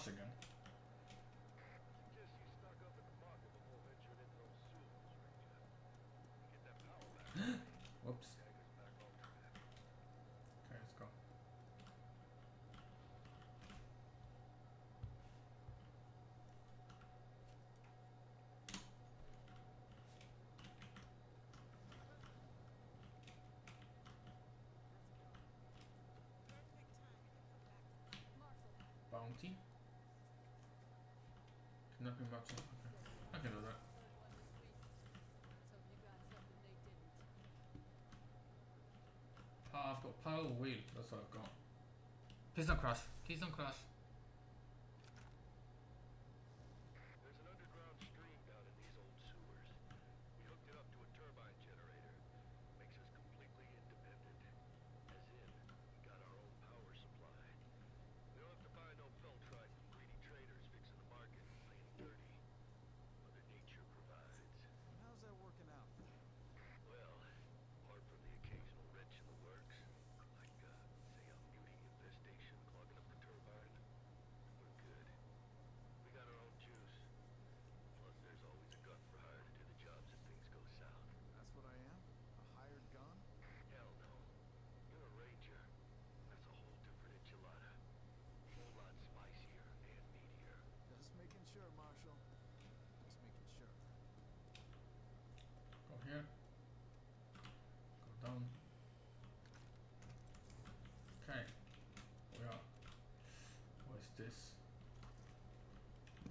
Michigan. Nothing much. Okay. I can know that. Ah, I've got power wheel. That's what I've got. Please don't crash. Please don't crash.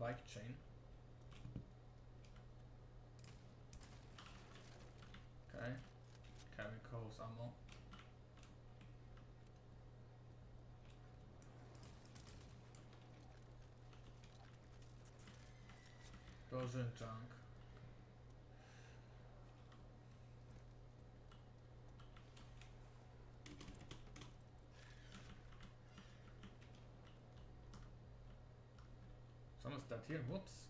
like chain. Okay. Carry coals ammo. Goes junk. datieren, whoops.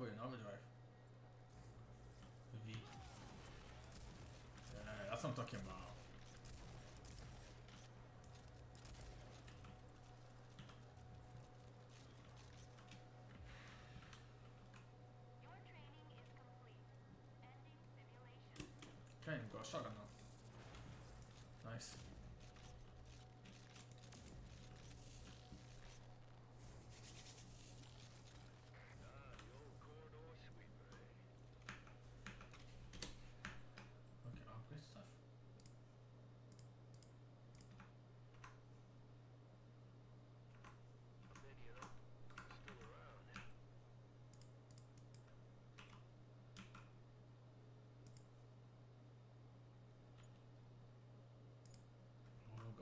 put in overdrive. V. Yeah, that's what I'm talking about. even go a shotgun now. Nice.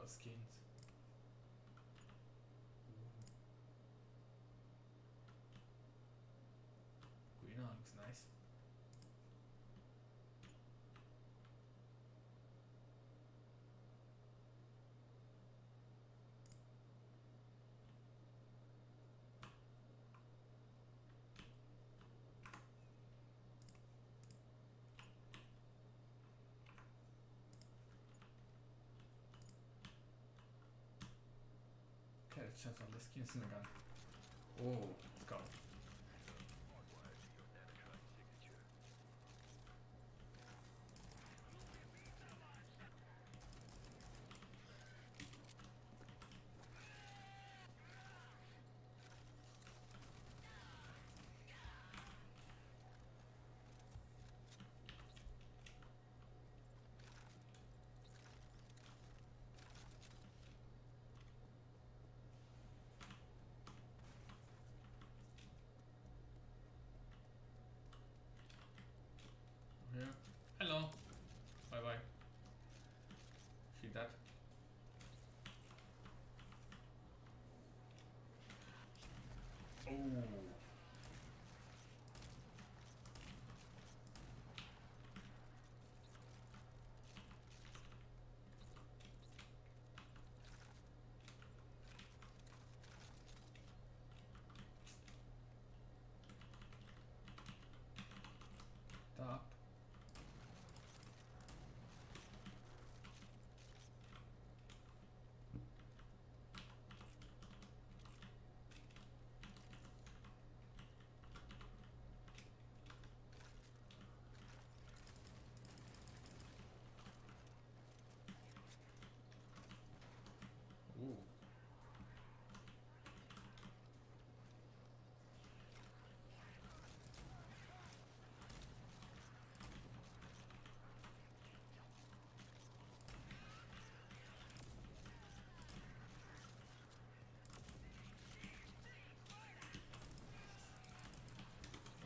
skins. Get a chance on this Kingston again. Oh, let's go. Here. Hello. Bye bye. She dead? Oh. Stop.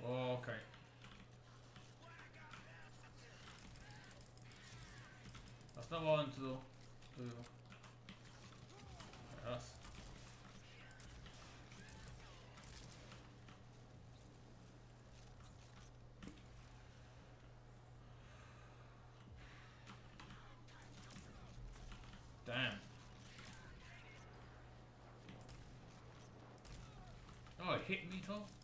Ooh. Okay. That's not what I want to do. do. Yes. Damn. Oh, it hit me too?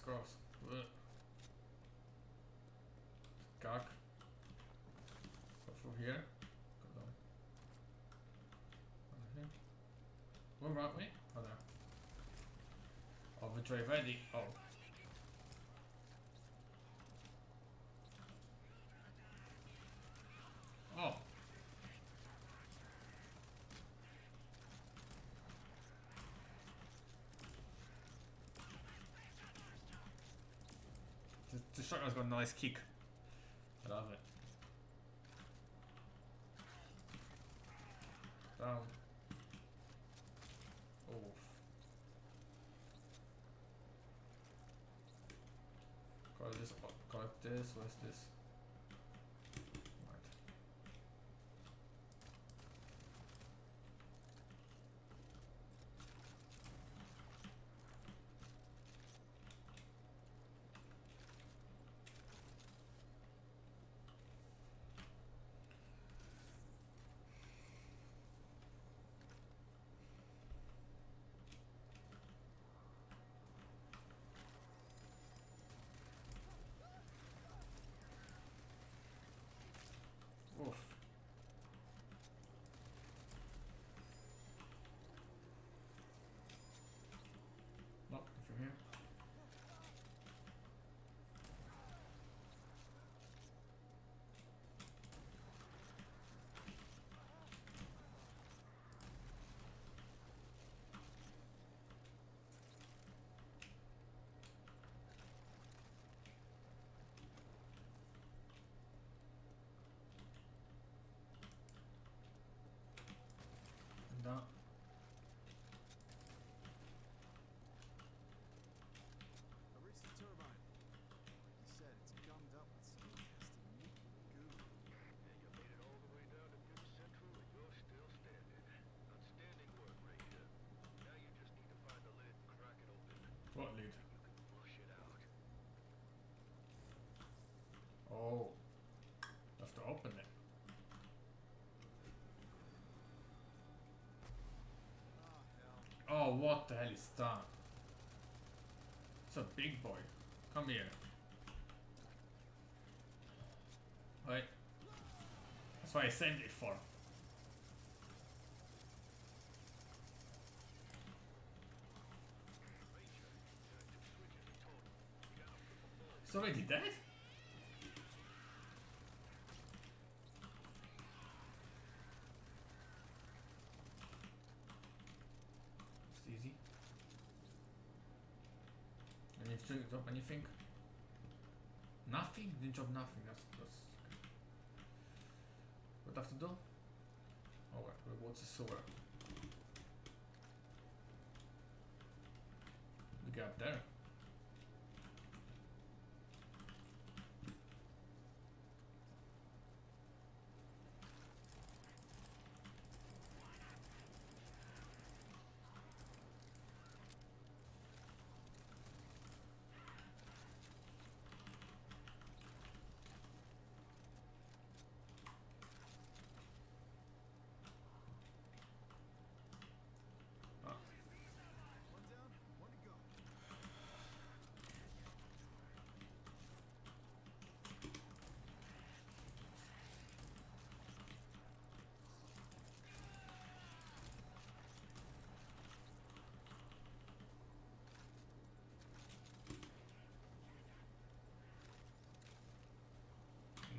Gross. Gag. Go through here. Go down. Over here. Where are we? Oh, there. Overdrive ready. Oh. Shotgun's got a nice kick. I love it. Down. Oh. Got this. Got this. What's this? What the hell is that? It's a big boy. Come here. Wait. That's what I sent it for. It's already dead? actually drop anything? Nothing? Didn't drop nothing. That's, that's what I have to do? Alright, rewards the silver. The gap there.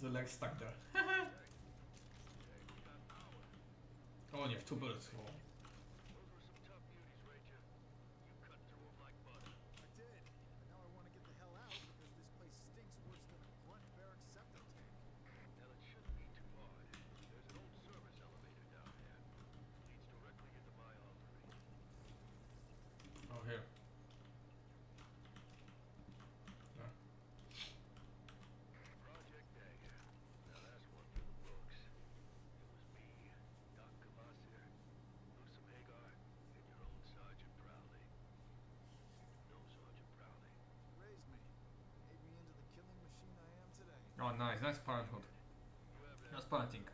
The leg stuck there. oh, you have two bullets. Whoa. Oh, nice, nice parenthood. Nice parenting.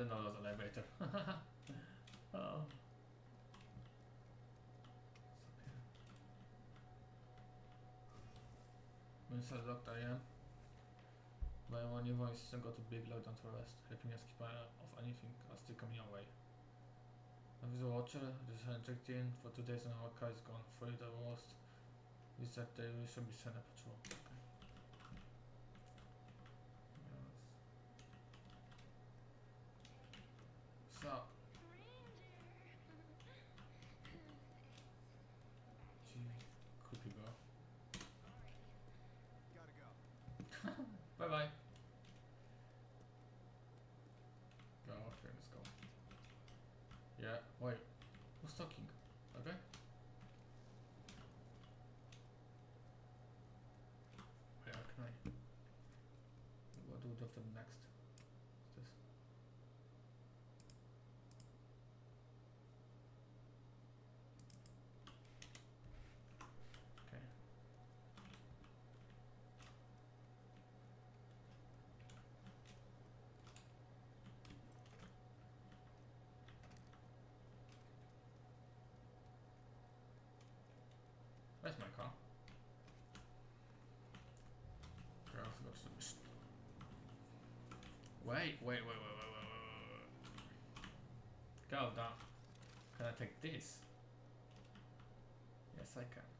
Didn't know there was an elevator. oh. Am. By one new voice, got a big load on to rest. Helping us keep eye of anything are still coming our way. I was a watcher, just had checked in for two days and our car is gone. Afraid I lost. We said they should be sent a patrol. Okay. Yes. So, gee, creepy girl. Gotta go. Bye bye. Go, okay, let's go. Yeah, wait. Who's talking? Okay. Where can I? What do we do after the next? Wait, wait, wait, wait, wait, wait, wait. wait. Go down. Can I take this? Yes, I can.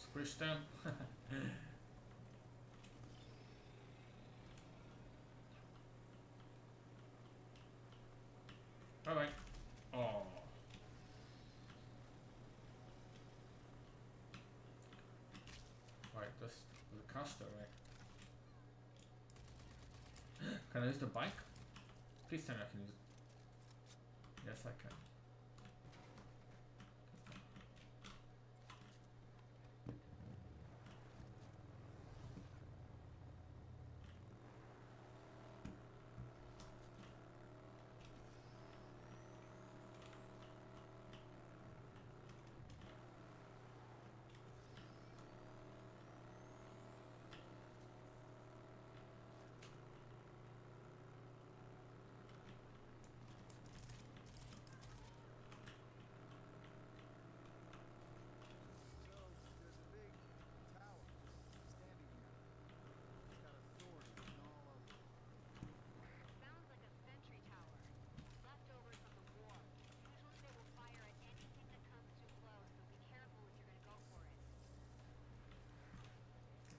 Squish them. Bye bye. Oh. Right, that's the caster, right? can I use the bike? Please tell me I can use it. Yes, I can.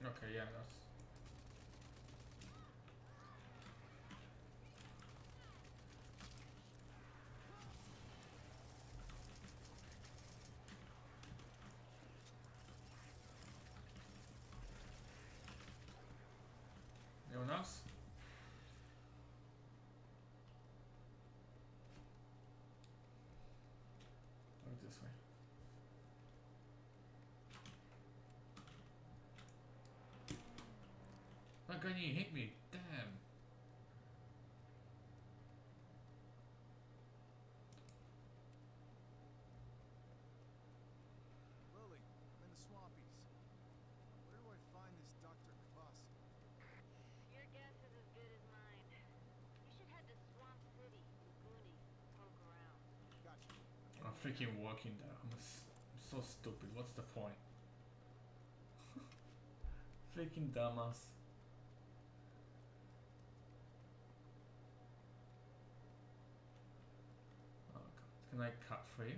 Ok, ya nos god, you hit me. Damn. Lily, I'm in the swampies. Where do I find this Dr. Kvasir? Your guess is as good as mine. You should head to Swamp City, Lagoony, poke around. Gotcha. I'm freaking walking there. I'm, s- I'm so stupid. What's the point? freaking dumbass. Oh, God. Can I cut free?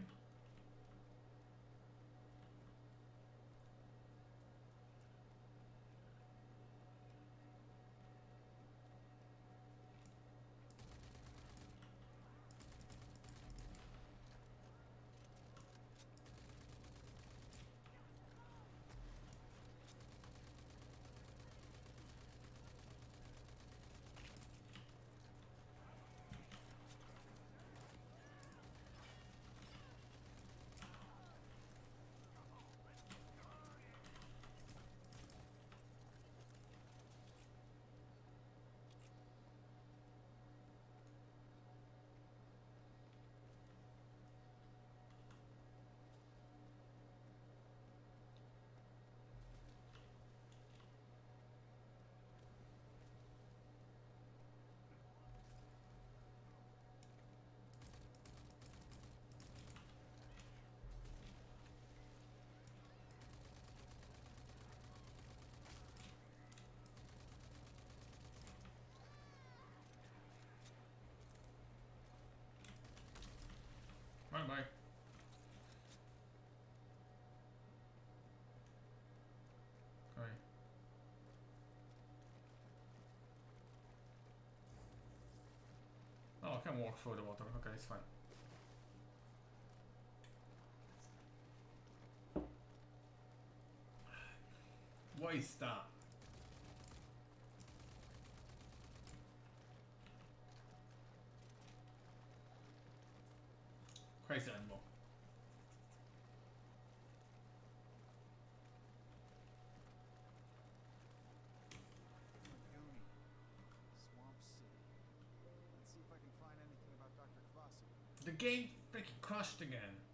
Bye bye. Okay. Oh, I can walk through the water. Okay, it's fine. What is that? Crazy animal. Lagoony. Swamp City. Let's see if I can find anything about Dr. Kvasir. The game freaking crashed again.